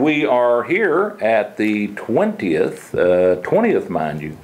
We are here at the 20th, uh, 20th, mind you,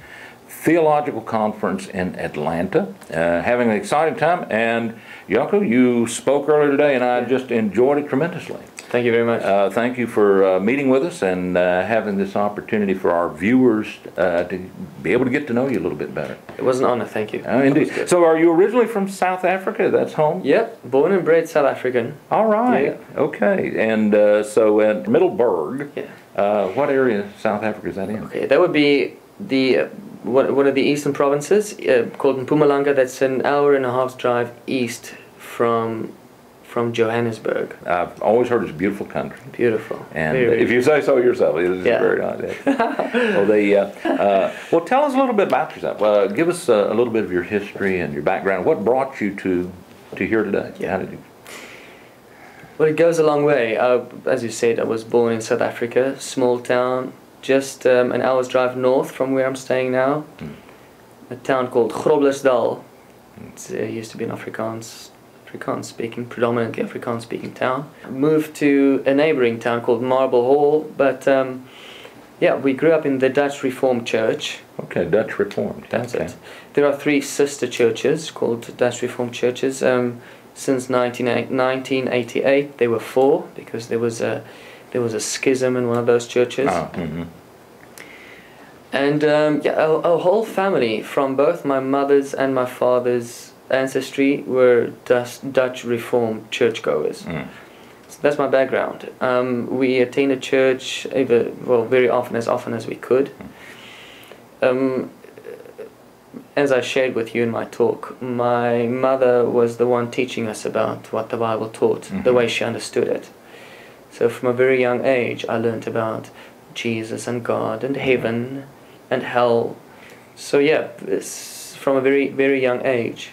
Theological Conference in Atlanta, uh, having an exciting time. And Jaco, you spoke earlier today, and I just enjoyed it tremendously. Thank you very much. Uh, thank you for uh, meeting with us and uh, having this opportunity for our viewers uh, to be able to get to know you a little bit better. it was an honor, thank you. Uh, indeed. So, are you originally from South Africa? That's home? Yep, born and bred South African. All right. Okay. And uh, so at Middelburg, Yeah. uh, what area of South Africa is that in? Okay, that would be the uh, one, one of the eastern provinces uh, called Mpumalanga. That's an hour and a half drive east from from Johannesburg. I've always heard it's a beautiful country. Beautiful. And Very, if you say so yourself, it is Yeah. very nice. well, the, uh, uh, well, tell us a little bit about yourself. Uh, give us uh, a little bit of your history and your background. What brought you to to here today? Yeah. How did you? Well, it goes a long way. Uh, as you said, I was born in South Africa, small town, just um, an hour's drive north from where I'm staying now. Hmm. A town called Groblersdal. It uh, used to be an Afrikaans, Afrikaans speaking, predominantly Afrikaans speaking town. Moved to a neighboring town called Marble Hall, but um, yeah, we grew up in the Dutch Reformed Church. Okay, Dutch Reformed. That's okay. it. There are three sister churches called Dutch Reformed churches. Um, since 19, 1988, there were four because there was a there was a schism in one of those churches. Ah, mhm. And um, yeah, a, a whole family from both my mother's and my father's ancestry were Dutch, Dutch Reformed churchgoers. Mm. So that's my background. Um, we attended church either, well, very often, as often as we could. Um, as I shared with you in my talk, my mother was the one teaching us about what the Bible taught, the Mhm. way she understood it. So from a very young age, I learnt about Jesus and God and heaven and hell. So yeah, from a very very young age,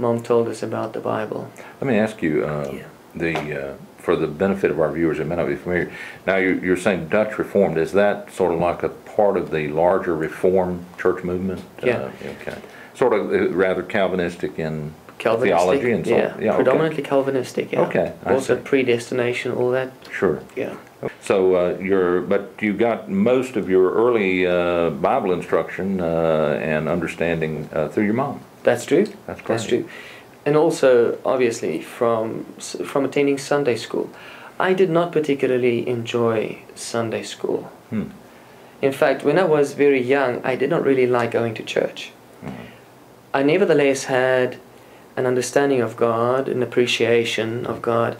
mom told us about the Bible. Let me ask you uh, Yeah. the uh, for the benefit of our viewers that may not be familiar. Now you're, you're saying Dutch Reformed. Is that sort of like a part of the larger Reformed church movement? Yeah. Uh, okay. Sort of uh, rather Calvinistic in Calvinistic, theology and so yeah, yeah. okay. predominantly Calvinistic. Yeah. Okay, I Also see. predestination, all that. Sure. Yeah. So uh, you're, but you got most of your early uh, Bible instruction uh, and understanding uh, through your mom. That's true. That's. That's true. And also, obviously, from from attending Sunday school, I did not particularly enjoy Sunday school. Hmm. In fact, when I was very young, I did not really like going to church. Mhm. I nevertheless had an understanding of God, an appreciation of God.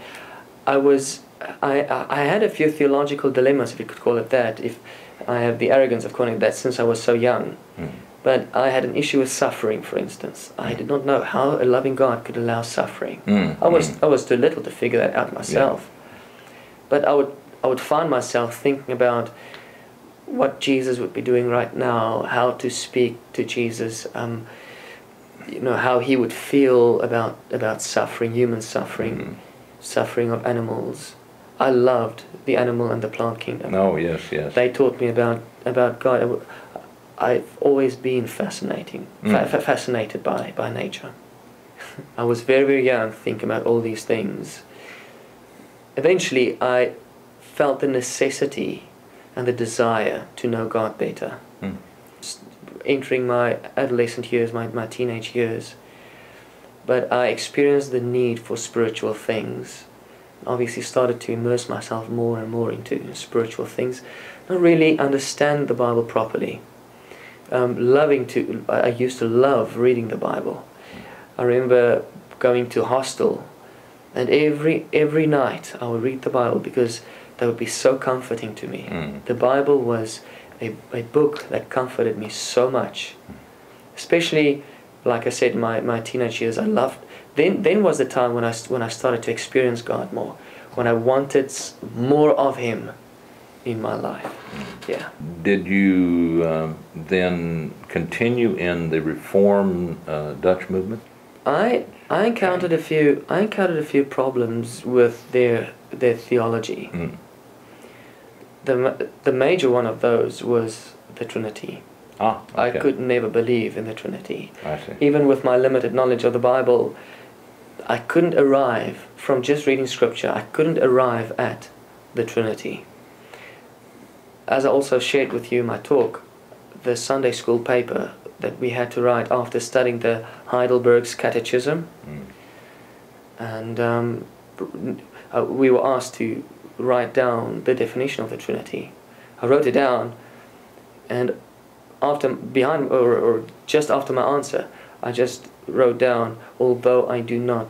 I was, I, I had a few theological dilemmas, if you could call it that. If I have the arrogance of calling it that, since I was so young. Hmm. But I had an issue with suffering, for instance. I did not know how a loving God could allow suffering. Mm, I was mm. I was too little to figure that out myself. But I would I would find myself thinking about what Jesus would be doing right now, how to speak to Jesus, um, you know, how he would feel about about suffering, human suffering, Mhm. suffering of animals. I loved the animal and the plant kingdom. Oh yes, yes. They taught me about about God. I've always been fascinating, Mm. fa- fascinated by by nature. I was very very young, thinking about all these things. Eventually, I felt the necessity and the desire to know God better. Mm. Entering my adolescent years, my, my teenage years, but I experienced the need for spiritual things. Obviously, started to immerse myself more and more into spiritual things. Not really understand the Bible properly. Um, loving to, I used to love reading the Bible. I remember going to hostel, and every every night I would read the Bible because that would be so comforting to me. Mm. The Bible was a, a book that comforted me so much. Especially, like I said, my, my teenage years, I loved. Then, then was the time when I, when I started to experience God more, when I wanted more of Him in my life. Yeah. Did you um, then continue in the Reform uh, Dutch movement? I I encountered a few I encountered a few problems with their their theology. Mm. The the major one of those was the Trinity. Ah, I okay. could never believe in the Trinity. I see. Even with my limited knowledge of the Bible, I couldn't arrive from just reading scripture. I couldn't arrive at the Trinity. As I also shared with you in my talk, the Sunday school paper that we had to write after studying the Heidelberg's Catechism, Mm. and um, uh, we were asked to write down the definition of the Trinity. I wrote it down, and after behind or, or just after my answer, I just wrote down, although I do not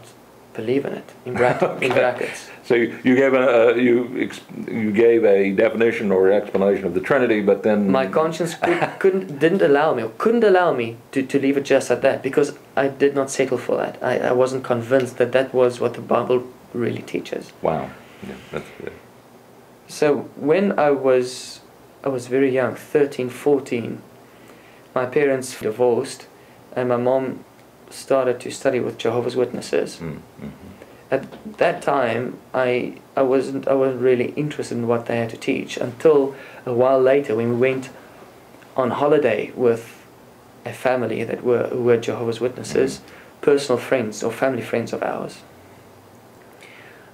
believe in it in, bracket, in brackets. So you, you gave a, uh, you, ex- you gave a definition or explanation of the Trinity, but then. My conscience could, couldn't didn't allow me or couldn't allow me to, to leave it just at that because I did not settle for that. I, I wasn't convinced that that was what the Bible really teaches. Wow, yeah, that's good. So when I was I was very young, 13, 14, my parents divorced and my mom started to study with Jehovah's Witnesses. Mm, mhm. At that time, I I wasn't I wasn't really interested in what they had to teach until a while later when we went on holiday with a family that were who were Jehovah's Witnesses, personal friends or family friends of ours.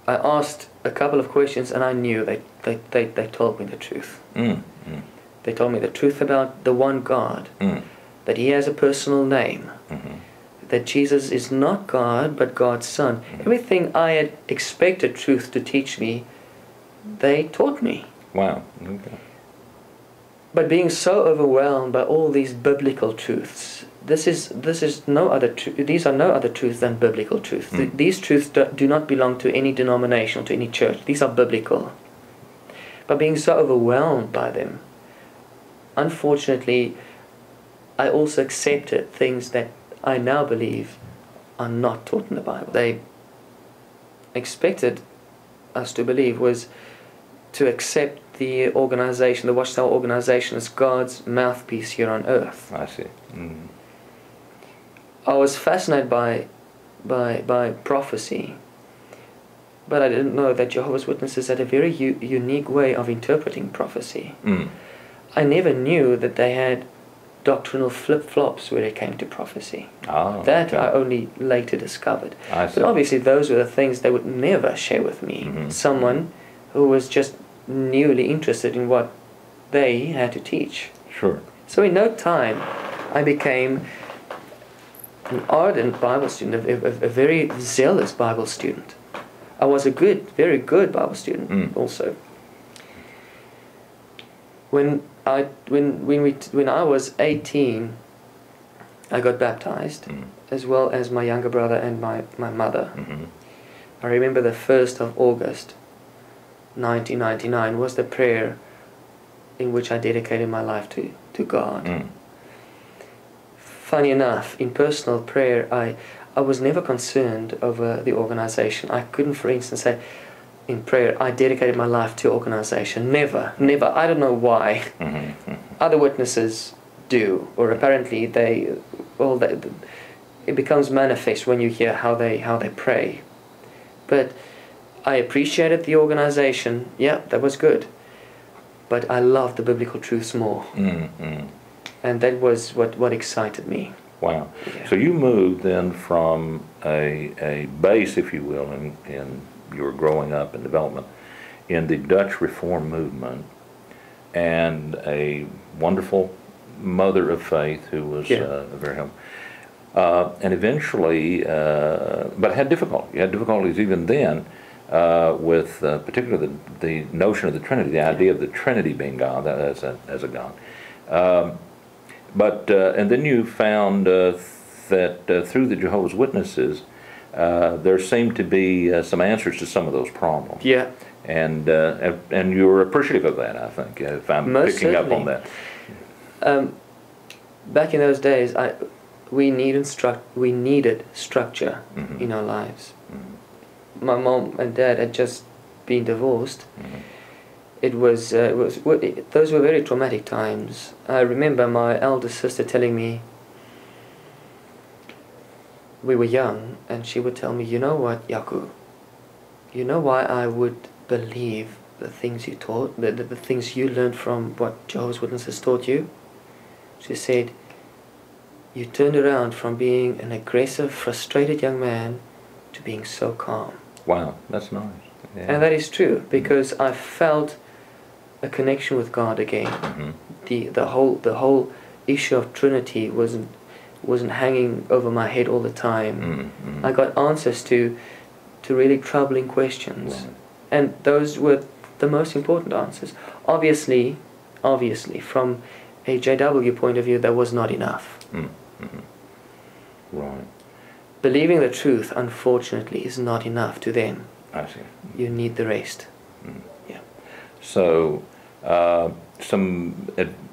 I asked a couple of questions and I knew they, they, they, they told me the truth. Mm, mm, They told me the truth about the one God, mm, that He has a personal name, mhm. That Jesus is not God but God's Son. Everything I had expected truth to teach me, they taught me. Wow, okay. But being so overwhelmed by all these biblical truths, this is this is no other these are no other truths than biblical truths. Th- Mm. These truths do, do not belong to any denomination to any church. These are biblical. But being so overwhelmed by them, unfortunately, I also accepted things that I now believe are not taught in the Bible. They expected us to believe was to accept the organization, the Watchtower organization, as God's mouthpiece here on earth. I see. Mm, I was fascinated by, by, by prophecy, but I didn't know that Jehovah's Witnesses had a very u- unique way of interpreting prophecy. mm, I never knew that they had doctrinal flip flops when it came to prophecy. ah, That okay. I only later discovered. But obviously, those were the things they would never share with me. Mhm. Someone who was just newly interested in what they had to teach. Sure. So in no time, I became an ardent Bible student, a, a, a very zealous Bible student. I was a good, very good Bible student Mm. also. When I when when we when I was eighteen, I got baptized, Mm, as well as my younger brother and my, my mother. mhm. I remember the 1st of August 1999 was the prayer in which I dedicated my life to, to God. Mm, Funny enough, in personal prayer, I, I was never concerned over the organization. I couldn't, for instance, say in prayer, I dedicated my life to organization. Never, never. I don't know why. mhm, mhm. Other witnesses do, or apparently they, well, they, it becomes manifest when you hear how they how they pray. But I appreciated the organization. Yeah, that was good. But I loved the biblical truths more, Mm, mm. and that was what what excited me. Wow. Yeah. So you moved then from a, a base, if you will, in, in your growing up and development in the Dutch Reform movement and a wonderful mother of faith who was Yeah. uh, very helpful. Uh, and eventually, uh, but had difficulty. You had difficulties even then uh, with, uh, particularly the, the notion of the Trinity, the idea of the Trinity being God as a, as a God. Um, but uh, and then you found uh, that uh, through the Jehovah's Witnesses, uh, there seemed to be uh, some answers to some of those problems. Yeah, And uh, and- and you were appreciative of that, I think, if I'm Most picking up on that. um, back in those days, I we needed struct we needed structure Mhm. in our lives. Mhm. My mom and dad had just been divorced. Mhm. It was uh, it was those were very traumatic times. I remember my elder sister telling me. We were young, and she would tell me, "You know what, Jaco? You know why I would believe the things you taught, the, the, the things you learned from what Jehovah's Witnesses taught you?" She said, "You turned around from being an aggressive, frustrated young man to being so calm." Wow, that's nice. Yeah. And that is true because I felt a connection with God again. Mhm. The the whole the whole issue of Trinity wasn't wasn't hanging over my head all the time. Mm, mm. I got answers to to really troubling questions, Right. and those were the most important answers. Obviously, obviously, from a JW point of view, that was not enough. Mm, mhm. Right, Believing the truth, unfortunately, is not enough to them. I see. You need the rest. Yeah. So, uh, some,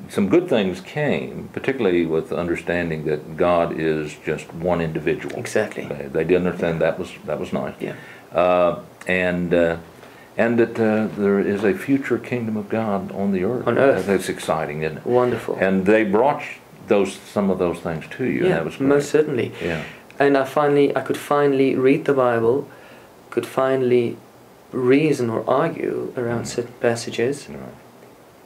some good things came, particularly with understanding that God is just one individual. Exactly. They, they did understand that was, that was nice. Yeah. Uh, and, uh, and that uh, there is a future kingdom of God on the earth. On earth. That's exciting, isn't it? Wonderful. And they brought those, some of those things to you, and yeah, that was great. most certainly. Yeah, And I finally, I could finally read the Bible, could finally reason or argue around Mm. certain passages. right.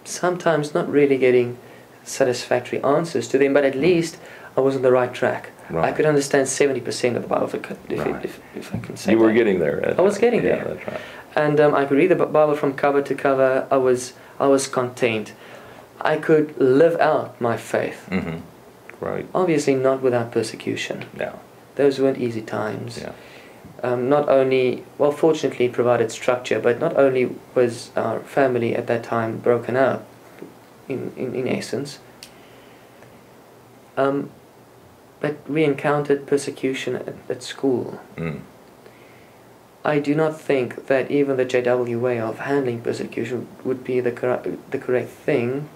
Sometimes not really getting satisfactory answers to them, but at least I was on the right track. I could understand seventy percent of the Bible, if, I could- if, Right. if, if I can say You were that. getting there. I was right. getting Yeah, there. that's right. and um, I could read the Bible from cover to cover. I was, I was content. I could live out my faith. Mm-hmm. Right, Obviously, not without persecution. yeah, Those weren't easy times. yeah. Um, not only, well, fortunately provided structure, but not only was our family at that time broken up, in, in, in essence, um, but we encountered persecution at, at school. Mm. I do not think that even the JW way of handling persecution would be the, cor- the correct thing.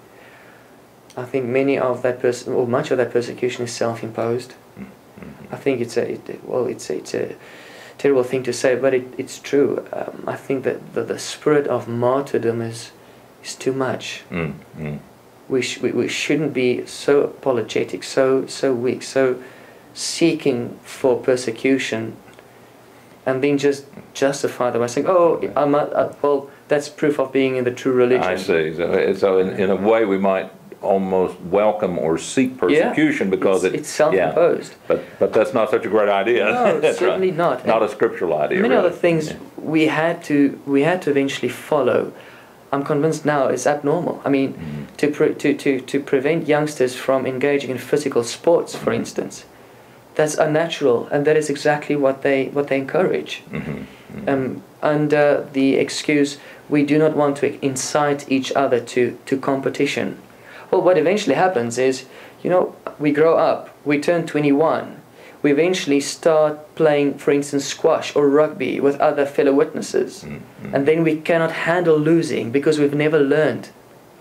I think many of that pers- or much of that persecution is self-imposed. Mhm. I think it's a it, well, it's a, it's a terrible thing to say, but it, it's true. Um, I think that the, the spirit of martyrdom is is too much. Mm, mm. We, sh- we we shouldn't be so apologetic, so so weak, so seeking for persecution, and then just justify them by saying, "Oh, I'm a, uh, well, that's proof of being in the true religion." I see. So, so in, in a way, we might almost welcome or seek persecution because it's, it, it's self-imposed. Yeah, but but that's not such a great idea. No, That's certainly right. not. Not a scriptural idea. Many really. other things Yeah. we had to we had to eventually follow. I'm convinced now is abnormal. I mean, Mhm. to, pre- to, to, to prevent youngsters from engaging in physical sports, for instance, that's unnatural, and that is exactly what they what they encourage. Mhm. Mhm. Um, under the excuse we do not want to incite each other to, to competition. Well, what eventually happens is, you know, we grow up, we turn 21, we eventually start playing, for instance, squash or rugby with other fellow witnesses, Mm, mm. and then we cannot handle losing because we've never learned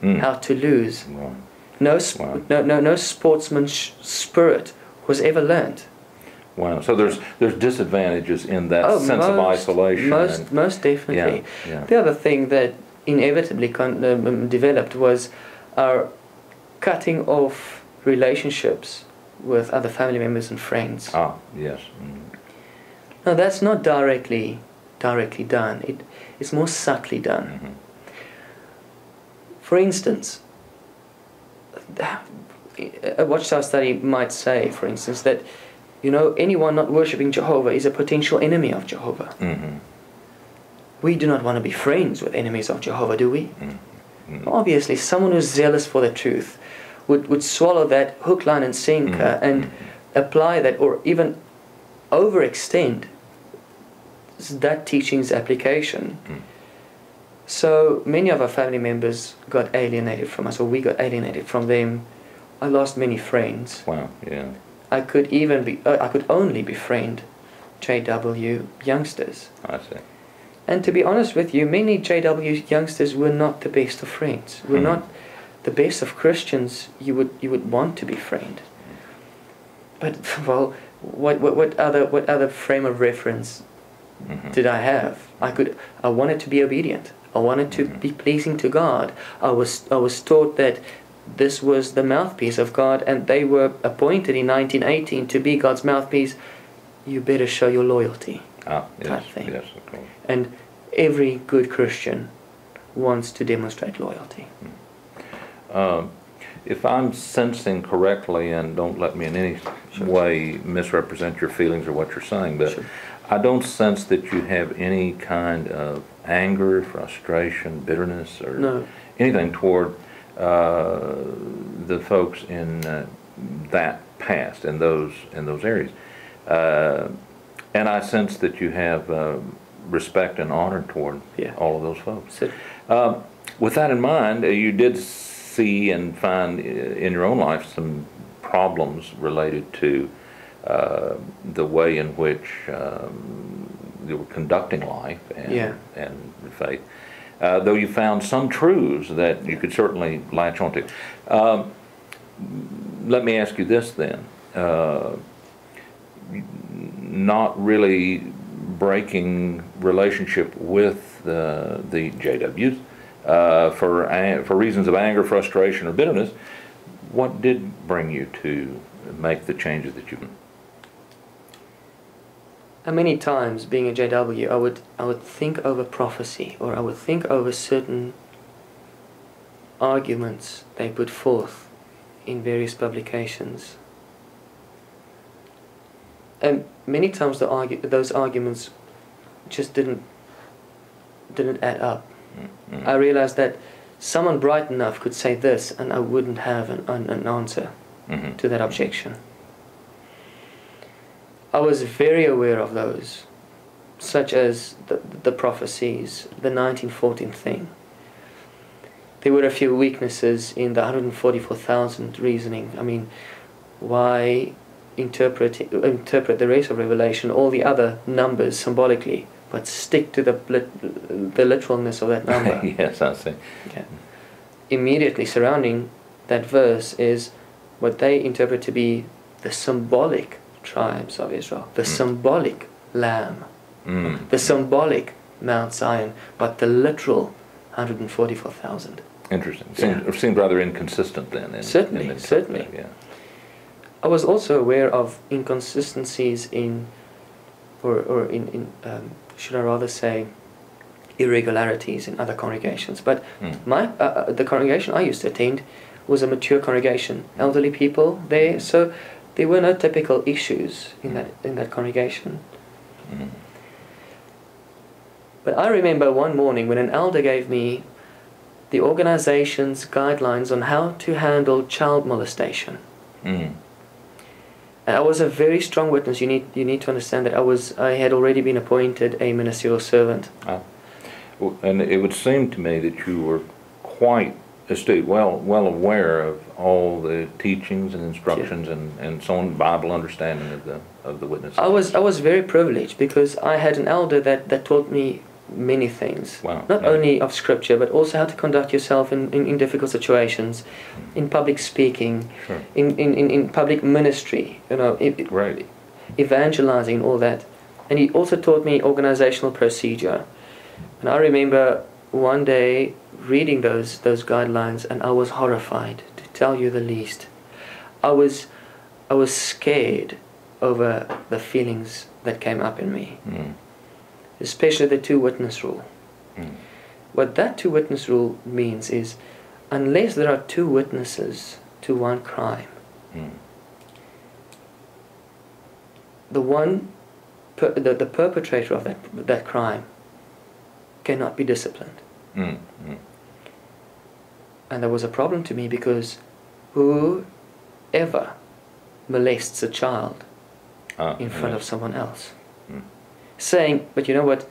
Mm. how to lose. Right. No, sp- Wow. no, no, no sportsman sh- spirit was ever learned. Wow. So there's there's disadvantages in that Oh, sense of isolation. Most, and- most definitely. yeah, yeah. The other thing that inevitably con- um, developed was our cutting off relationships with other family members and friends. Ah, yes. Mm. Now that's not directly directly done. It it's more subtly done. Mhm. For instance, a Watchtower study might say, for instance, that you know anyone not worshiping Jehovah is a potential enemy of Jehovah. Mhm. We do not want to be friends with enemies of Jehovah, do we? Mm. Mm. Obviously, someone who's zealous for the truth would, would swallow that hook, line, and sinker Mm. and apply that, or even overextend that teaching's application. Mm. So many of our family members got alienated from us, or we got alienated from them. I lost many friends. Wow. Yeah. I could even be, uh, I could only befriend JW youngsters. I see. And to be honest with you, many JW youngsters were not the best of friends. Were Mhm. not the best of Christians you would you would want to be befriend. But well, what what, what other what other frame of reference Mhm. did I have? I could I wanted to be obedient. I wanted to Mhm. be pleasing to God. I was I was taught that this was the mouthpiece of God and they were appointed in 1918 to be God's mouthpiece. You better show your loyalty. Ah, yes. type thing. Yes, of course. And every good Christian wants to demonstrate loyalty. Um, If I'm sensing correctly, and don't let me in any Sure. way misrepresent your feelings or what you're saying, but Sure. I don't sense that you have any kind of anger, frustration, bitterness, or No. anything toward uh, the folks in uh, that past, in those, in those areas. Uh, And I sense that you have uh, respect and honor toward Yeah. all of those folks. Um, With that in mind, uh, you did see and find uh, in your own life some problems related to uh, the way in which um, you were conducting life and, Yeah. and faith. Uh, though you found some truths that you could certainly latch onto. Um, let me ask you this then. Uh, not really breaking relationship with the, the JWs uh, for, for reasons of anger, frustration, or bitterness, what did bring you to make the changes that you And many times, being a JW, I would I would think over prophecy, or I would think over certain arguments they put forth in various publications. And many times, the those arguments just didn't didn't add up. Mm, I realized that someone bright enough could say this, and I wouldn't have an, an, an answer Mhm. to that objection. I was very aware of those, such as the, the prophecies, the 1914 thing. There were a few weaknesses in the 144,000 reasoning. I mean, why interpret, interpret the rest of Revelation, all the other numbers symbolically, but stick to the, the literalness of that number? yes, I see. Okay. Immediately surrounding that verse is what they interpret to be the symbolic tribes of Israel, the Mm. symbolic lamb, Mm. the symbolic Mount Zion, but the literal 144,000. Interesting. Seems, it seems rather inconsistent then. In, Certainly, in certainly. Yeah. I was also aware of inconsistencies in, or, or in, in um, should I rather say, irregularities in other congregations. But Mm. my uh, uh, the congregation I used to attend was a mature congregation, elderly people there, so there were no typical issues in that in that congregation. Mm. But I remember one morning when an elder gave me the organization's guidelines on how to handle child molestation. Mm. I was a very strong witness. You need you need to understand that I was I had already been appointed a ministerial servant. Ah. Well, And it would seem to me that you were quite astute, well, well aware of all the teachings and instructions and, and so on, Bible understanding of the, of the witness. I was I was very privileged because I had an elder that, that taught me many things. Wow, Not yeah. only of scripture, but also how to conduct yourself in, in, in difficult situations, in public speaking, Sure. in, in, in, public ministry, you know, i- evangelizing all that. And he also taught me organizational procedure. And I remember one day reading those those guidelines and I was horrified, to tell you the least. I was I was scared over the feelings that came up in me, Mm. Especially the two witness rule. Mm. What that two witness rule means is unless there are two witnesses to one crime, Mm. the one per, the, the perpetrator of that that crime cannot be disciplined. Mm. And that was a problem to me because whoever molests a child Ah, in front of someone else. Saying, but you know what,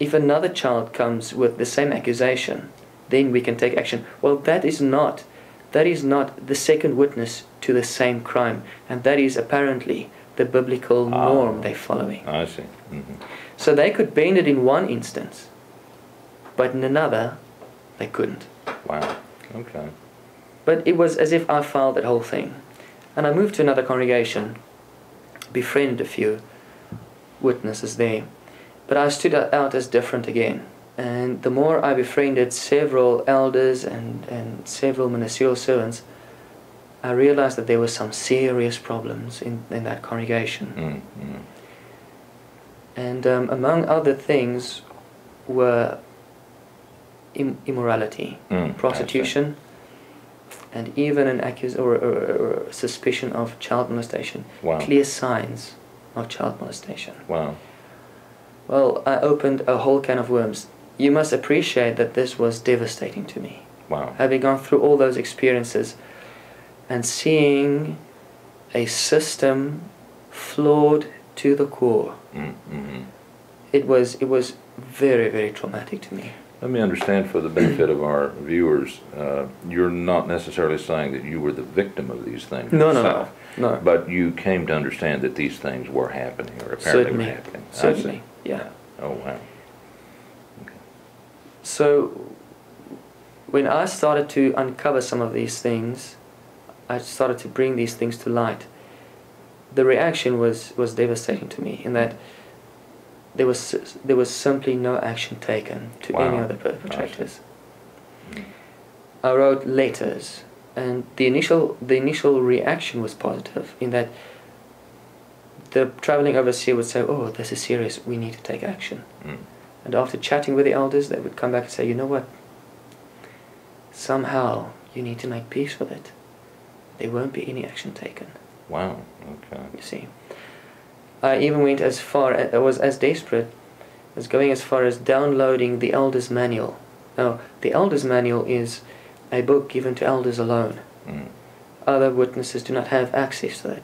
if another child comes with the same accusation, then we can take action. Well, that is not, that is not the second witness to the same crime, and that is apparently the biblical Ah. norm they're following. I see. Mhm. So they could bend it in one instance, but in another, they couldn't. Wow. Okay. But it was as if I filed that whole thing. And I moved to another congregation, befriended a few witnesses there. But I stood out as different again. And the more I befriended several elders and, and several ministerial servants, I realized that there were some serious problems in, in that congregation. Mm. Mm. And um, among other things were Im- immorality, Mm. Prostitution, and even an accus- or, or, or suspicion of child molestation. Wow. Clear signs of child molestation. Wow. Well, I opened a whole can of worms. You must appreciate that this was devastating to me. Wow. having gone through all those experiences and seeing a system flawed to the core, Mm, hmm it was it was very very traumatic to me. Let me understand for the benefit of our viewers, uh, you're not necessarily saying that you were the victim of these things No, no, no, no. but you came to understand that these things were happening or apparently Certainly, were happening. Certainly, yeah. Oh, wow. Okay. So when I started to uncover some of these things, I started to bring these things to light. The reaction was, was devastating to me in that there was there was simply no action taken to any Wow. of the perpetrators. I wrote letters, and the initial the initial reaction was positive in that the traveling overseer would say, "Oh, this is serious. We need to take action." Mm. And after chatting with the elders, they would come back and say, "You know what? Somehow you need to make peace with it. There won't be any action taken." Wow, okay. You see, I even went as far. I was as desperate as going as far as downloading the elders' manual. Now, the elders' manual is a book given to elders alone. Mm. Other witnesses do not have access to that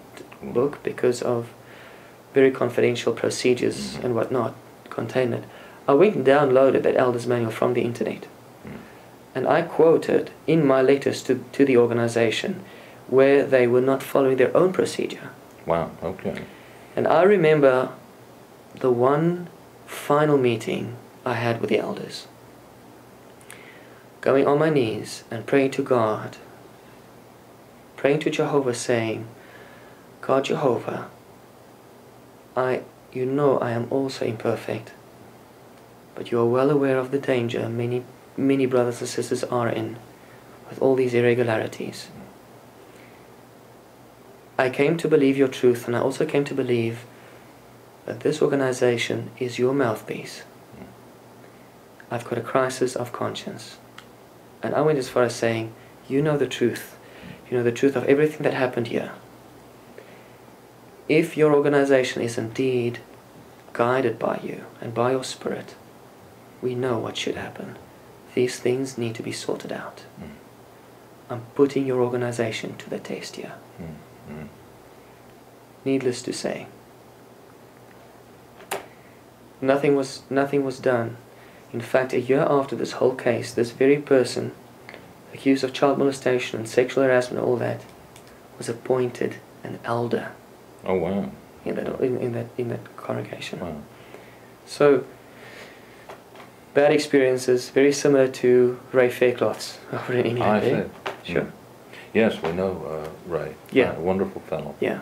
book because of very confidential procedures Mhm. and whatnot contain it. I went and downloaded that elders' manual from the internet. Mm. And I quoted in my letters to, to the organization where they were not following their own procedure. Wow, okay. And I remember the one final meeting I had with the elders. Going on my knees and praying to God, praying to Jehovah, saying, God Jehovah, I you know I am also imperfect, but you are well aware of the danger many many brothers and sisters are in with all these irregularities. I came to believe your truth, and I also came to believe that this organization is your mouthpiece. I've got a crisis of conscience. And I went as far as saying, You know the truth. You know the truth of everything that happened here. If your organization is indeed guided by you and by your spirit, we know what should happen. These things need to be sorted out. Mm. I'm putting your organization to the test here. Mm, mm. Needless to say, nothing was nothing was done. In fact, a year after this whole case, this very person, accused of child molestation and sexual harassment, and all that, was appointed an elder Oh, wow, in that in, in that in that congregation. wow. So bad experiences, very similar to Ray Faircloth's over in England. I eh? see. Sure. Mm. Yes, we know uh, Ray. Yeah. Uh, Wonderful fellow. Yeah.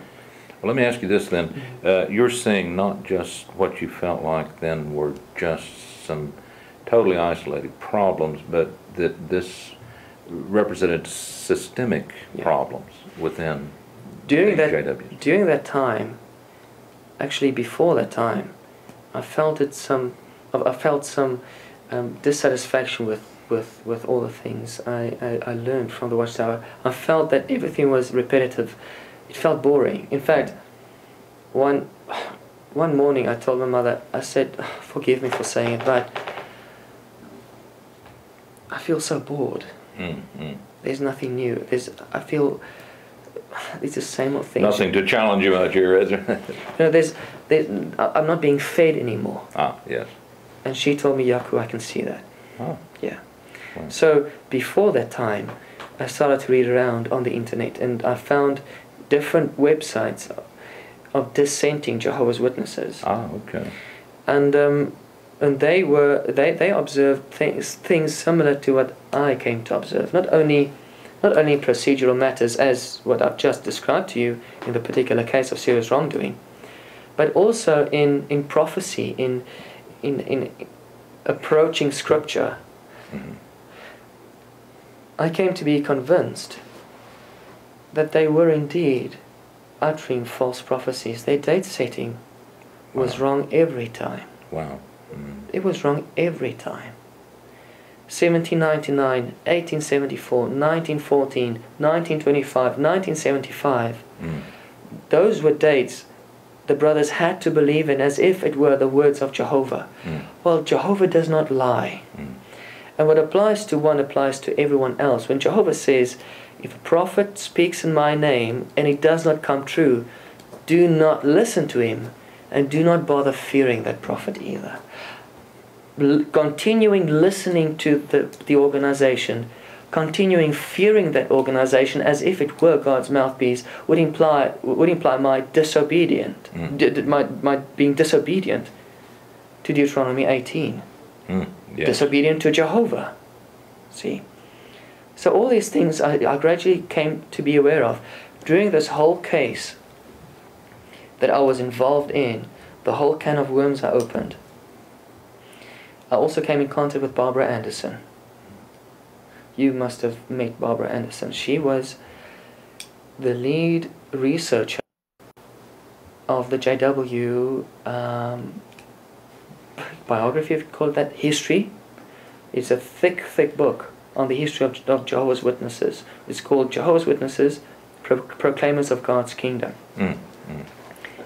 Well, let me ask you this then. Uh, you're saying not just what you felt like then were just some totally isolated problems, but that this represented systemic Yeah. problems within During the that JWs. during that time, actually before that time, I felt it some. I I felt some um, dissatisfaction with, with, with all the things I, I, I learned from the Watchtower. I felt that everything was repetitive. It felt boring. In fact, one one morning I told my mother. I said, "Forgive me for saying it, but I feel so bored. Mm, mm. There's nothing new. There's I feel." It's the same old thing. Nothing to challenge you out here, is there? Know, there's, there's, I'm not being fed anymore. ah, yes. And she told me, Jaco, I can see that. Oh, Yeah. So before that time, I started to read around on the internet and I found different websites of dissenting Jehovah's Witnesses. ah, okay. And, um, and they were, they, they observed things, things similar to what I came to observe. Not only, not only in procedural matters as what I've just described to you in the particular case of serious wrongdoing, but also in, in prophecy, in, in, in approaching scripture. Mhm. I came to be convinced that they were indeed uttering false prophecies. Their date setting was Wow. wrong every time. Wow. Mm. It was wrong every time. 1799, 1874, 1914, 1925, 1975. Mm. Those were dates the brothers had to believe in as if it were the words of Jehovah. Mm. Well, Jehovah does not lie. Mm. And what applies to one applies to everyone else. When Jehovah says, if a prophet speaks in my name and it does not come true, do not listen to him and do not bother fearing that prophet either. L- continuing listening to the, the organization, continuing fearing that organization as if it were God's mouthpiece would imply would imply my disobedient, Mm. my, my being disobedient to Deuteronomy 18 Mm, yes. disobedient to Jehovah. See? So all these things I, I gradually came to be aware of. During this whole case that I was involved in, the whole can of worms I opened, I also came in contact with Barbara Anderson. You must have met Barbara Anderson. She was the lead researcher of the JW um, biography, if you call it that, history. It's a thick, thick book on the history of, of Jehovah's Witnesses. It's called Jehovah's Witnesses, Pro- Proclaimers of God's Kingdom. Mm, mm.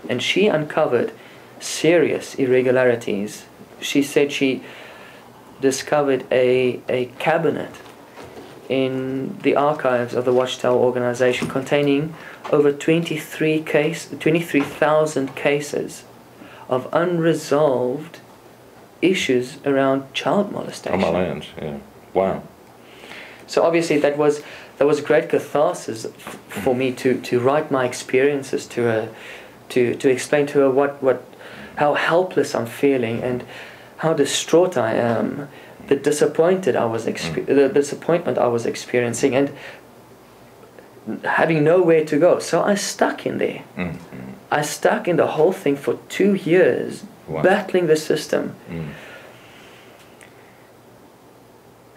And she uncovered serious irregularities. She said she discovered a, a cabinet in the archives of the Watchtower organization containing over 23 case, 23,000 cases of unresolved issues around child molestation. On my lands, yeah. Wow. So obviously that was that was great catharsis for me to, to write my experiences to her, to to explain to her what, what how helpless I'm feeling and how distraught I am, the disappointed I was expe- the disappointment I was experiencing and having nowhere to go. So I stuck in there. Mm, mm, I stuck in the whole thing for two years, Wow. battling the system. mm.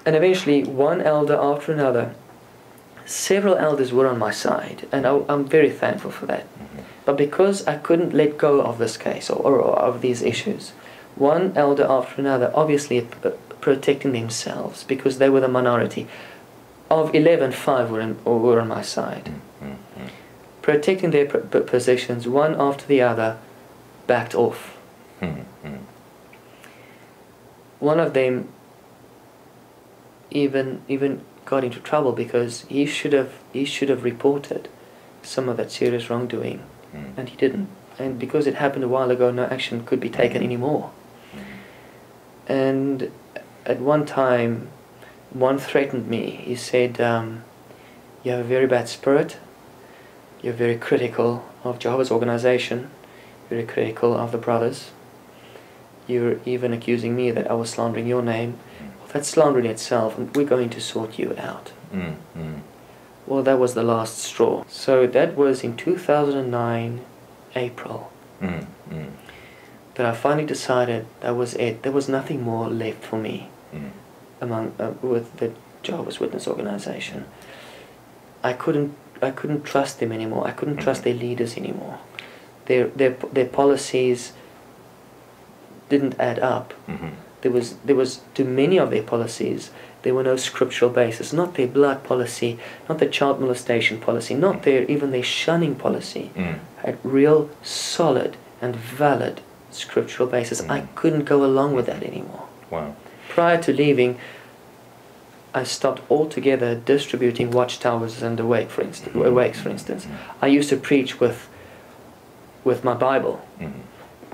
And eventually, one elder after another, several elders were on my side, and I, I'm very thankful for that. But because I couldn't let go of this case or, or, or of these issues, one elder after another, obviously uh, protecting themselves because they were the minority. Of 11, five were, in, were on my side. Mm, mm. Protecting their p- p- positions, one after the other, backed off. Mm, mm. one of them even even got into trouble because he should have he should have reported some of that serious wrongdoing. Mm. and he didn't. And because it happened a while ago no action could be taken anymore. And at one time one threatened me. He said um, you have a very bad spirit. You're very critical of Jehovah's organization. Very critical of the brothers you're even accusing me that I was slandering your name. Well, that's slandering itself, and we're going to sort you out. Mm, mm. Well, that was the last straw. So that was in 2009, April, Mm, mm, that I finally decided that was it. There was nothing more left for me mm. among uh, with the Jehovah's Witness organization. I couldn't I couldn't trust them anymore. I couldn't trust their leaders anymore. Their their their policies didn't add up. Mhm. there was there was to many of their policies there were no scriptural basis not their blood policy not their child molestation policy not their even their shunning policy Mm. had real solid and valid scriptural basis i Mhm. couldn't go along with that anymore Wow. prior to leaving I stopped altogether distributing watchtowers and awake, for instance, awakes, for instance. I used to preach with, with my Bible, Mhm.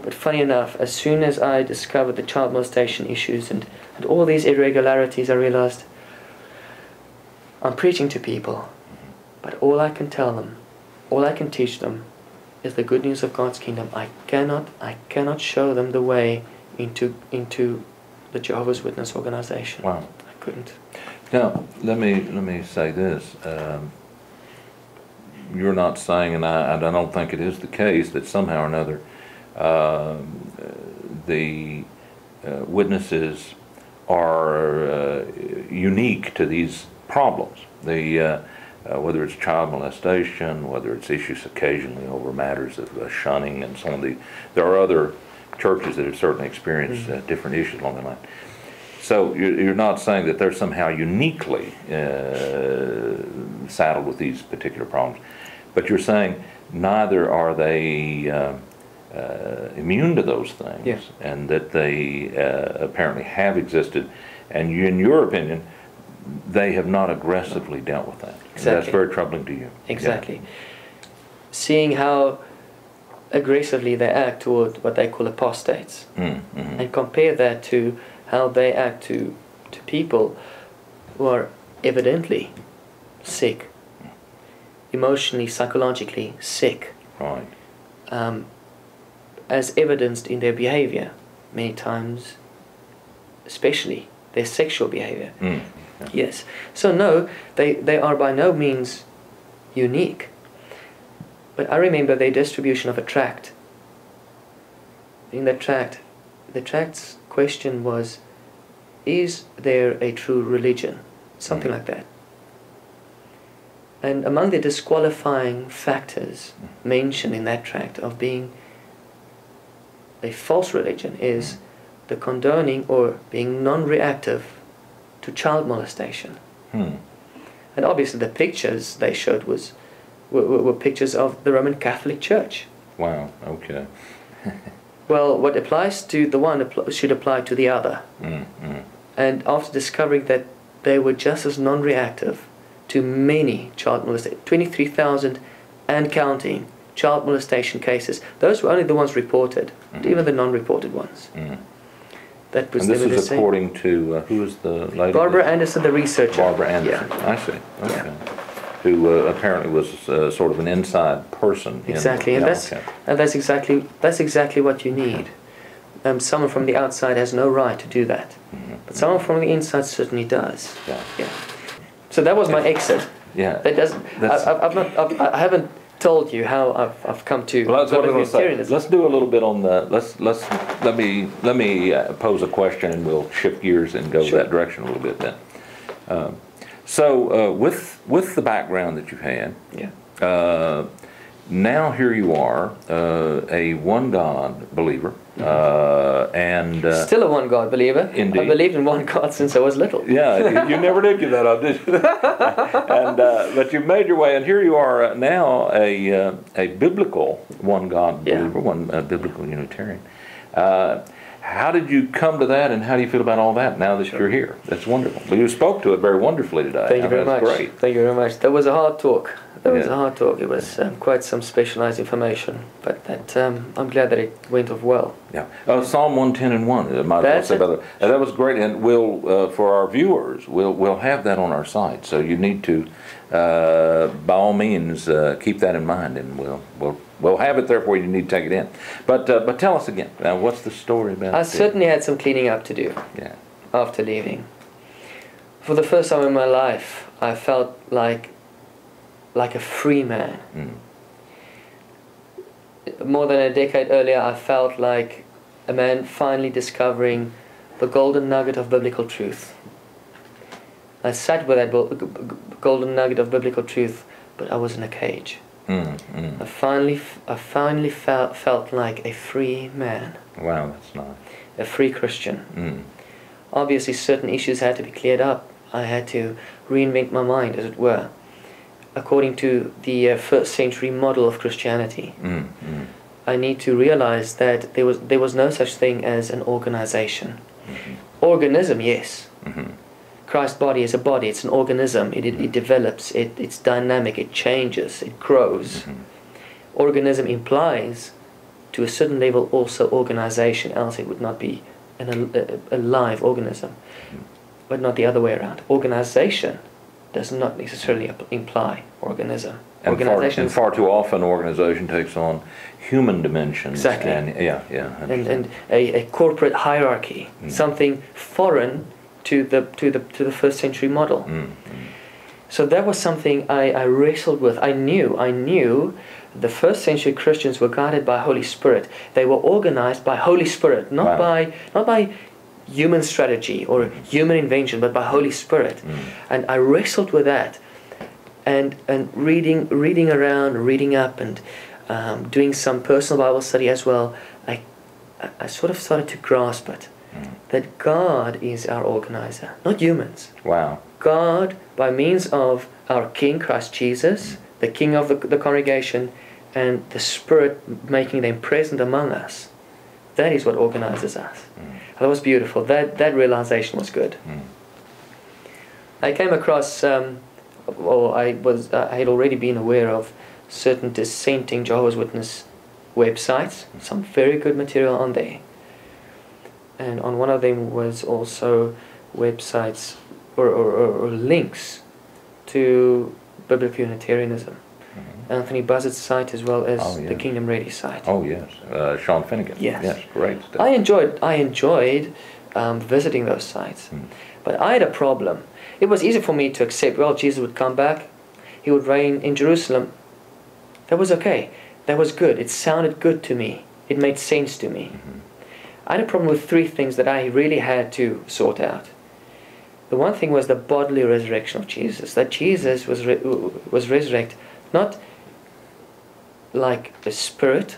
But funny enough, as soon as I discovered the child molestation issues and, and all these irregularities, I realized I'm preaching to people, but all I can tell them, all I can teach them, is the good news of God's kingdom. I cannot, I cannot show them the way into into the Jehovah's Witness organization. Wow. I couldn't. Now, let me, let me say this. Um, you're not saying, and I, and I don't think it is the case, that somehow or another, the uh, witnesses are uh, unique to these problems. The, uh, uh, whether it's child molestation, whether it's issues occasionally over matters of uh, shunning and so on. The, there are other churches that have certainly experienced uh, different issues along that line. So you're, you're not saying that they're somehow uniquely uh, saddled with these particular problems, but you're saying neither are they uh, immune to those things, Yeah. and that they uh, apparently have existed, and you, in your opinion, they have not aggressively dealt with that. That's very troubling to you. Yeah. Exactly. Seeing how aggressively they act toward what they call apostates, Mm, mhm. and compare that to how they act to, to people who are evidently sick, emotionally, psychologically sick, Right. um, as evidenced in their behavior, many times, especially their sexual behavior. Mm. Yes. So no, they, they are by no means unique. But I remember their distribution of a tract. In that tract, the tract's question was, is there a true religion? Something Mm. like that. And among the disqualifying factors mentioned in that tract of being a false religion is the condoning or being non-reactive to child molestation. Hmm. And obviously, the pictures they showed was were, were, pictures of the Roman Catholic Church. Wow. Okay. Well, what applies to the one should apply to the other. Mm, mm. And after discovering that they were just as non-reactive to many child molestation, twenty-three thousand and counting child molestation cases, those were only the ones reported, not even the non-reported ones. Mm. That was And this is according to uh, who is the lady? Barbara Anderson, the researcher. Barbara Anderson. Yeah. I see. Okay. Yeah. Who uh, apparently was uh, sort of an inside person. in- Exactly, and that's and that's exactly that's exactly what you need. Um, someone from the outside has no right to do that, Mhm. but someone from the inside certainly does. Yeah. Yeah. So that was my exit. Yeah. That doesn't. I, I've not. I've, I haven't told you how I've, I've come to Well, that's what I was gonna say. Let's do a little bit on the, let's, let's, let me, let me uh, pose a question and we'll shift gears and go Sure. that direction a little bit then. Um, So, uh, with, with the background that you've had, Yeah. uh, now here you are, uh, a one God believer, uh, and, uh, Still a one God believer. Indeed. I believed in one God since I was little. yeah, you- never did give that up, did you? and uh, but you've made your way, and here you are uh, now, a uh, a biblical one God Yeah. believer, one uh, biblical Unitarian. How did you come to that, and how do you feel about all that now that you're here? That's wonderful. Well, you spoke to it very wonderfully today. Thank you very much. Great. Thank you very much. That was a hard talk. That was a hard talk. It was um, quite some specialized information, but that um, I'm glad that it went off well. Yeah. Uh, Psalm 110 and 1. uh, Might as well That's say it. that. That was great. And we'll, uh, for our viewers, we'll, we'll have that on our site. So you need to, uh, by all means, uh, keep that in mind and we'll, we'll, we'll have it there for you. Need to take it in. But, uh, but tell us again, now what's the story about? I certainly had some cleaning up to do Yeah. after leaving. For the first time in my life, I felt like like a free man. Mm. More than a decade earlier, I felt like a man finally discovering the golden nugget of biblical truth. I sat with that bul- g- g- golden nugget of biblical truth, but I was in a cage. Mm, I mm. finally, f- I finally felt, felt like a free man, Wow, that's nice. a free Christian. Mm. Obviously, certain issues had to be cleared up. I had to reinvent my mind, as it were, according to the uh, first century model of Christianity. Mm, mm. I need to realize that there was there was no such thing as an organization. Mhm. Organism, yes. Mhm. Christ's body is a body. It's an organism. It, it, it develops. It, it's dynamic. It changes. It grows. Mhm. Organism implies, to a certain level, also organization. Else, it would not be an a, a live organism, but not the other way around. Organization does not necessarily imply organism. And far, and far too often, organization takes on human dimensions. Exactly. And, yeah, yeah. And, and a, a corporate hierarchy, Mm. something foreign to the to the to the first century model. Mm, mm. So that was something I, I wrestled with. I knew, I knew the first century Christians were guided by Holy Spirit. They were organized by Holy Spirit, not Wow. by not by human strategy or human invention, but by Holy Spirit. Mm. And I wrestled with that, and and reading reading around, reading up, and um, doing some personal Bible study as well. I I- sort of started to grasp it Mm. That God is our organizer, not humans. Wow. God, by means of our King Christ Jesus, the King of the, the congregation, and the Spirit making them present among us, That is what organizes us. That was beautiful. That, that realization was good. Mm. I came across, um, well, I, was, I had already been aware of certain dissenting Jehovah's Witness websites, some very good material on there. And on one of them was also websites or, or, or, links to biblical Unitarianism. Mhm. Anthony Buzzard's site as well as Oh, the. Kingdom Ready site. Oh, yes, uh, Sean Finnegan. Yes. Yes, great stuff. I enjoyed I enjoyed um, visiting those sites, Mm. but I had a problem. It was easy for me to accept. Well, Jesus would come back, he would reign in Jerusalem. That was okay. That was good. It sounded good to me. It made sense to me. Mhm. I had a problem with three things that I really had to sort out. The one thing was the bodily resurrection of Jesus. That Jesus was re- was resurrected, not like a spirit,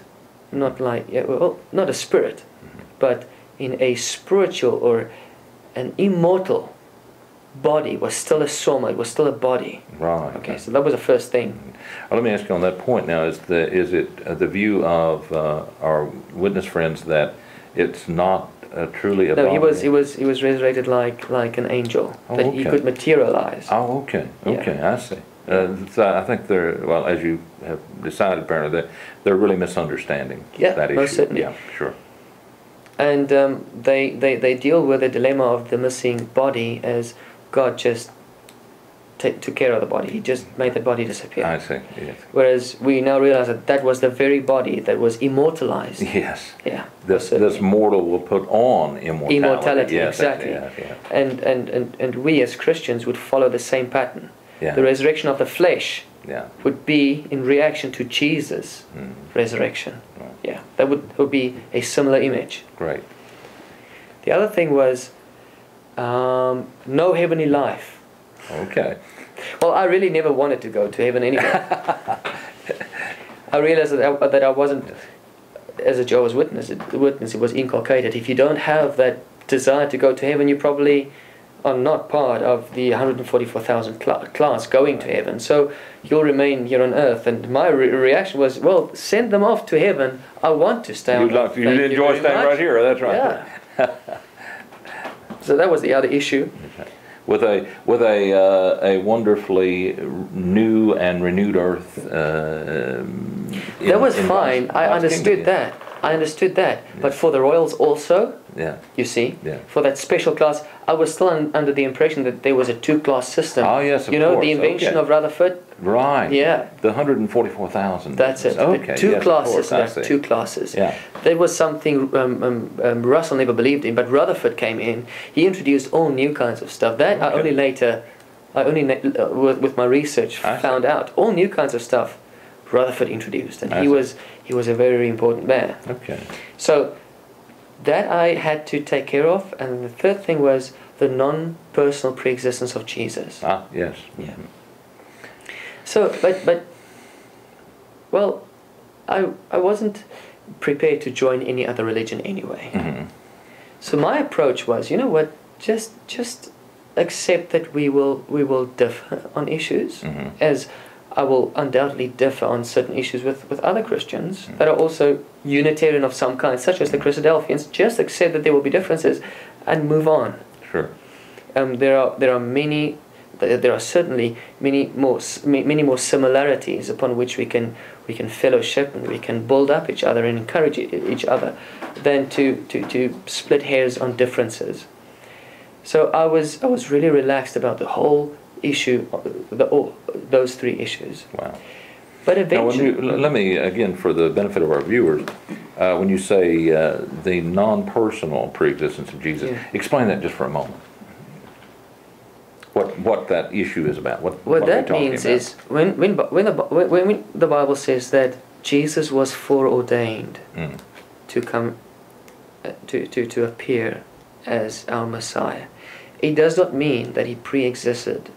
not like well, not a spirit, but in a spiritual or an immortal body was still a soma. It was still a body. Right. Okay, so that was the first thing. Well, let me ask you on that point now, is the, is it uh, the view of uh, our witness friends that it's not uh, truly a No, he was he was he was resurrected like like an angel Oh, that he could materialize. Oh, okay, Yeah. okay, I see. Uh, so I think they're, well, as you have decided apparently, that they're really misunderstanding Yeah, that issue. most certainly. Yeah, sure. and um, they, they, they deal with the dilemma of the missing body as God just ta took care of the body. He just made the body disappear. I see, yes. Whereas we now realize that that was the very body that was immortalized. Yes, Yeah. this, this mortal will put on immortality. Immortality, Yes, exactly. Yeah, yeah, And, and, and, and we as Christians would follow the same pattern. yeah. The resurrection of the flesh Yeah. would be in reaction to Jesus' Mm, resurrection. Right. Yeah, that would, would be a similar image. Great. The other thing was um, no heavenly life. Okay. Well, I really never wanted to go to heaven anyway. I realized that I, that I wasn't, as a Jehovah's Witness, it, witness, it was inculcated. If you don't have that desire to go to heaven, you probably are not part of the 144,000 cl- class going to heaven. So you'll remain here on earth. And my re- reaction was, well, send them off to heaven. I want to stay on You'd earth. like, you'd Thank you enjoy staying much." right here, that's right. Yeah. so that was the other issue. With a, with a, uh, a wonderfully new and renewed earth. uh, in- that was fine. God's- I God's understood kingdom, that. I understood that. But for the royals also, Yeah, you see, yeah. for that special class, I was still un- under the impression that there was a two-class system. Oh, yes, of you know, course, the invention okay. of Rutherford. Right. Yeah, The hundred and forty-four thousand. that's it. Okay. two yes, of class course, system. I There are see. two classes. Yeah. That was something um, um, um, Russell never believed in, but Rutherford came in. He introduced all new kinds of stuff. That I only later, I only uh, with, my research I see. found out. All new kinds of stuff Rutherford introduced, and I he see. was he was a very important man. Okay. So that I had to take care of, and the third thing was the non-personal pre-existence of Jesus. Ah, yes. Yeah. So, but but well, I I wasn't prepared to join any other religion anyway. Mhm. So my approach was, you know what, just just accept that we will we will differ on issues, Mhm. as I will undoubtedly differ on certain issues with, with other Christians that are also Unitarian of some kind, such as the Christadelphians. Just accept that there will be differences, and move on. Sure. Um, there are there are many. Th- There are certainly many more many more similarities upon which we can we can fellowship and we can build up each other and encourage each other, than to, to, to split hairs on differences. So I was I was really relaxed about the whole issue, uh, the all those three issues. Wow. But eventually, Now, when you, let me, again, for the benefit of our viewers, uh, when you say uh, the non-personal pre-existence of Jesus, Yeah. explain that just for a moment. What, what that issue is about, what, what what that means about? is when when when the when, the Bible says that Jesus was foreordained Mm, to come uh, to, to, to appear as our Messiah. It does not mean that he pre-existed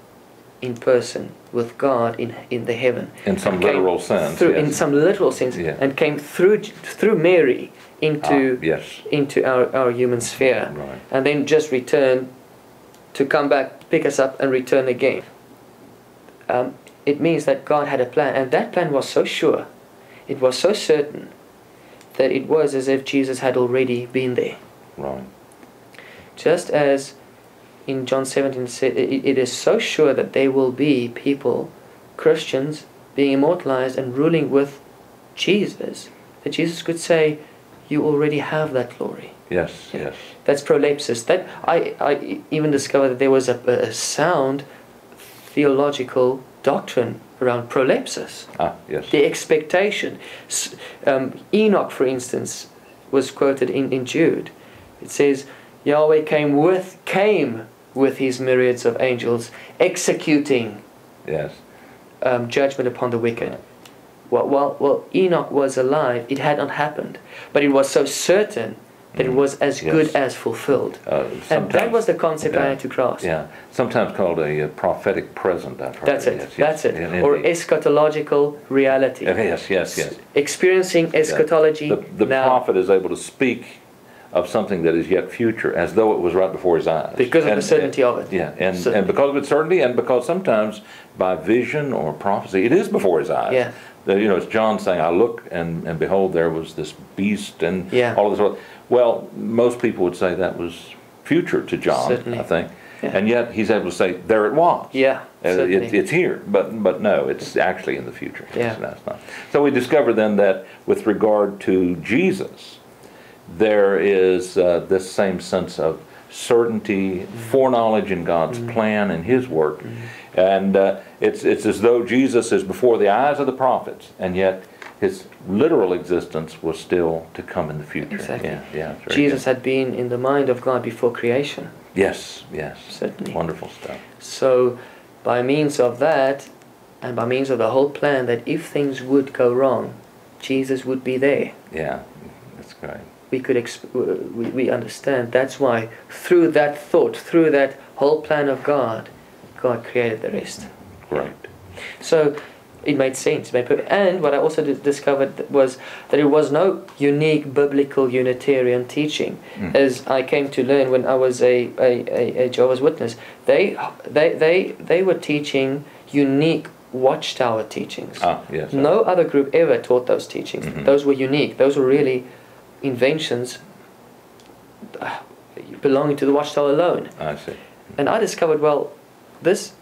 in person with God in in the heaven. In some literal sense, through, in some literal sense, Yeah. and came through through Mary into Ah, yes, into our, our human sphere, right. and then just return to come back, pick us up, and return again. Um, it means that God had a plan, and that plan was so sure, it was so certain, that it was as if Jesus had already been there. Right. Just as in John 17 said, it, it is so sure that there will be people, Christians, being immortalized and ruling with Jesus, that Jesus could say, You already have that glory. Yes, Yeah. yes. That's prolepsis. That I, I even discovered that there was a, a sound theological doctrine around prolepsis. Ah, yes. The expectation. Um, Enoch, for instance, was quoted in, in Jude. It says, Yahweh came with came with his myriads of angels, executing Yes. um, judgment upon the wicked. Right. While, while, while Enoch was alive, it had not happened. But it was so certain it was as Yes. good as fulfilled. Uh, And that was the concept I had to grasp. Yeah, sometimes called a uh, prophetic present, I've heard. That's it. Yes, yes. That's it. In- Or indeed. eschatological reality. Yes, yes, yes. Experiencing eschatology The, the prophet is able to speak of something that is yet future as though it was right before his eyes. Because of And- the certainty of it. Yeah, and, Certainty. and because of its certainty, and because sometimes by vision or prophecy, it is before his eyes. Yeah. You know, it's John saying, I looked and, and behold, there was this beast and Yeah. all of this. Well, most people would say that was future to John, Certainly. I think. Yeah. And yet he's able to say, there it was. Yeah, Uh, certainly. It's, here, but, but no, it's actually in the future. Yeah. it's not. So we discover then that with regard to Jesus, there is uh, this same sense of certainty, Mm-hmm. foreknowledge in God's plan and His work. And uh, it's, it's as though Jesus is before the eyes of the prophets, and yet His literal existence was still to come in the future. Exactly. Yeah, yeah, Jesus good. had been in the mind of God before creation. Yes, yes. Certainly. Wonderful stuff. So, by means of that, and by means of the whole plan, that if things would go wrong, Jesus would be there. Yeah, that's great. We could exp- we, we understand. That's why through that thought, through that whole plan of God, God created the rest. Great. So it made sense. It made per- and what I also di- discovered was that it was no unique biblical Unitarian teaching, Mm. as I came to learn when I was a, a, a, a Jehovah's Witness. They, they, they, they were teaching unique watchtower teachings. Ah, yes. No other group ever taught those teachings. Mhm. Those were unique. Those were really inventions uh, belonging to the watchtower alone. I see. And I discovered, well, this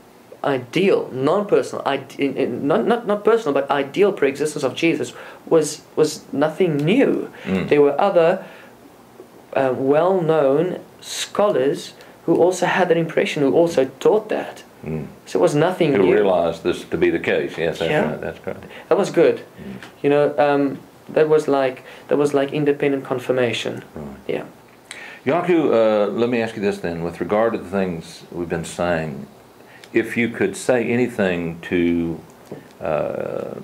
ideal, non-personal, ide- in- in- not, not, not personal, but ideal pre-existence of Jesus was, was nothing new. Mm. There were other uh, well-known scholars who also had that impression, who also taught that. Mm. So it was nothing Who new. realized this to be the case? Yes, that's Yeah. right. That's correct. That was good. Mm. You know, um, that was like that was like independent confirmation. Right. Yeah. Jaco, uh, let me ask you this then. With regard to the things we've been saying, if you could say anything to uh,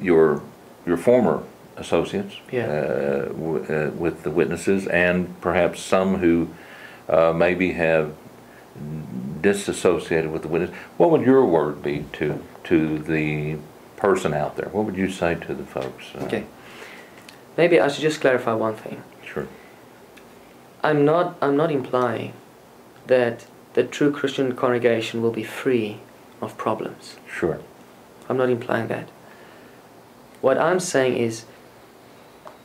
your your former associates Yeah. uh, w- uh, with the witnesses, and perhaps some who uh, maybe have disassociated with the witness, what would your word be to to the person out there? What would you say to the folks? Uh, Okay. Maybe I should just clarify one thing. Sure. I'm not I'm not implying that the true Christian congregation will be free of problems. Sure. I'm not implying that. What I'm saying is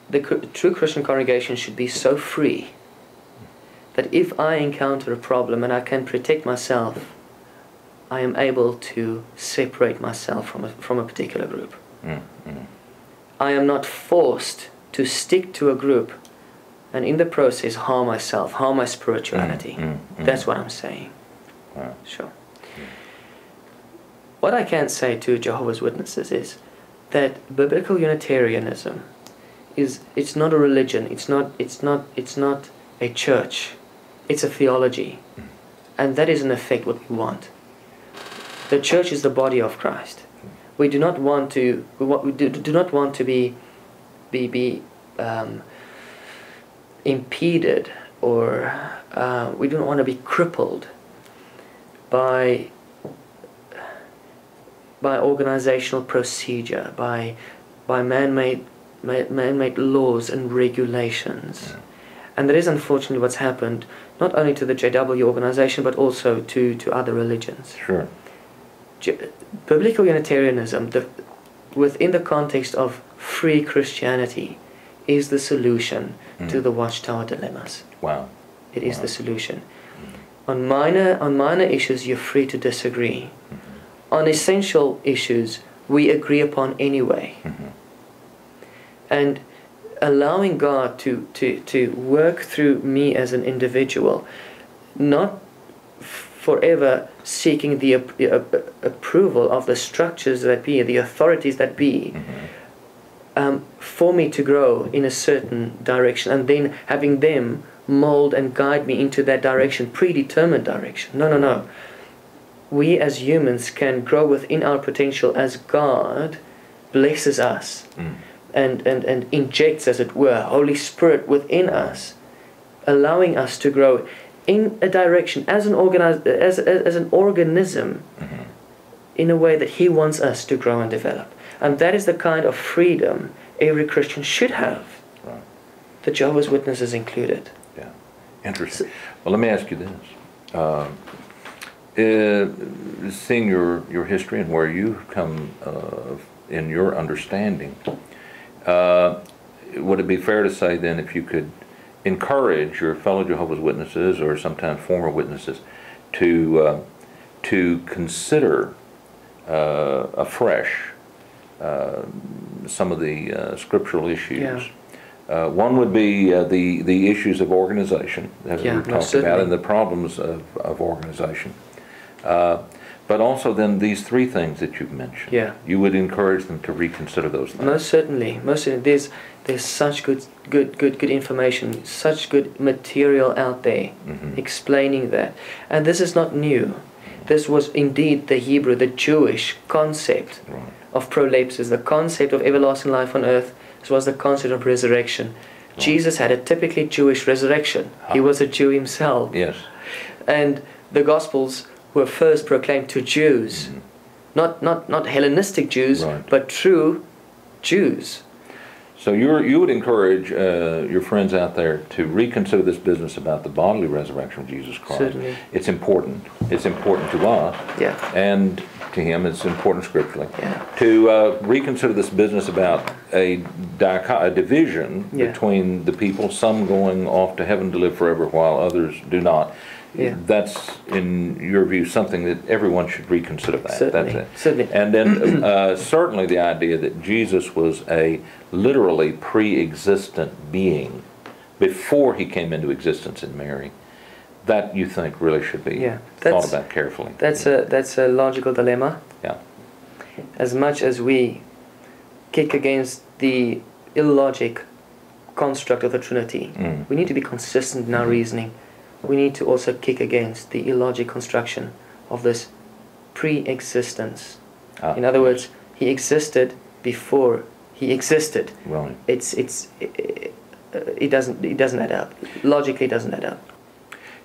the true Christian congregation should be so free that if I encounter a problem and I can protect myself, I am able to separate myself from a, from a particular group. Mm, mm. I am not forced to stick to a group and in the process harm myself, harm my spirituality. Mm, mm, That's what I'm saying. Wow. Sure. What I can say to Jehovah's Witnesses is that biblical Unitarianism is it's not a religion, it's not it's not it's not a church. It's a theology. And that is in effect what we want. The church is the body of Christ. We do not want to we, want, we do, do not want to be be be um, impeded or uh, we don't want to be crippled by by organizational procedure, by by man-made man-made laws and regulations. And that is unfortunately what's happened not only to the JW organization but also to, to other religions. Sure. J- Biblical Unitarianism, the, within the context of free Christianity, is the solution to Mm. the watchtower dilemmas. Wow. It is Wow. the solution. On minor on minor issues, you're free to disagree. On essential issues, we agree upon anyway. Mhm. And allowing God to, to, to work through me as an individual, not forever seeking the, ap- the ap- approval of the structures that be, the authorities that be, Mhm. Um, for me to grow in a certain direction, and then having them mold and guide me into that direction, predetermined direction. No, no, no. We as humans can grow within our potential as God blesses us Mm. and, and, and injects, as it were, Holy Spirit within us, allowing us to grow in a direction as an, organize, as, as, as an organism Mhm. in a way that He wants us to grow and develop. And that is the kind of freedom every Christian should have, Right. the Jehovah's Witnesses included. Yeah. Interesting. Well, let me ask you this. Uh, uh, seeing your, your history and where you've come uh, in your understanding, uh, would it be fair to say then if you could encourage your fellow Jehovah's Witnesses or sometimes former witnesses to, uh, to consider uh, afresh some of the uh, scriptural issues? Yeah. Uh, one would be uh, the, the issues of organization that Yeah, we most talked about and the problems of, of organization. Uh, but also then these three things that you've mentioned. Yeah. You would encourage them to reconsider those things. Most certainly, most certainly. There's there's such good good good good information, such good material out there Mhm. explaining that. And this is not new. This was indeed the Hebrew, the Jewish concept Right. Of prolepsis, the concept of everlasting life on earth. This was the concept of resurrection. Jesus had a typically Jewish resurrection. He Ah. was a Jew himself. Yes. And the Gospels were first proclaimed to Jews, Mhm. not, not, not Hellenistic Jews, Right. but true Jews. So you're, you would encourage uh, your friends out there to reconsider this business about the bodily resurrection of Jesus Christ. Certainly. It's important. It's important to us. Yeah. And to him, it's important scripturally. Yeah. To uh, reconsider this business about a, a division Yeah. between the people, some going off to heaven to live forever while others do not. Yeah. That's, in your view, something that everyone should reconsider that. Certainly, That's it. certainly. And then uh, certainly the idea that Jesus was a literally pre-existent being before he came into existence in Mary. That you think really should be Yeah, thought about carefully. That's a that's a logical dilemma. Yeah. As much as we kick against the illogic construct of the Trinity, Mm. we need to be consistent in our reasoning. We need to also kick against the illogic construction of this pre-existence. Ah, In other words, he existed before he existed. Right. It's it's it, it doesn't it doesn't add up. Logically, it doesn't add up.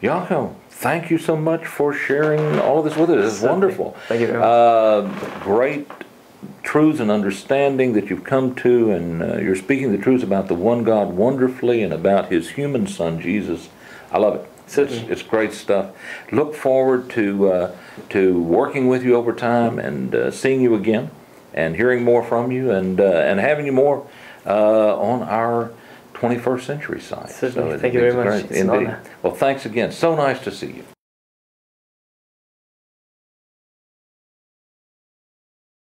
Jaco, thank you so much for sharing all of this with us. It's wonderful. Thank you very much. Uh, great truths and understanding that you've come to, and uh, you're speaking the truths about the one God wonderfully and about His human Son Jesus. I love it. It's, it's great stuff. Look forward to uh, to working with you over time and uh, seeing you again, and hearing more from you, and uh, and having you more uh, on our 21st century science. Certainly. it- Thank you very much. Indeed. Well, thanks again. So nice to see you.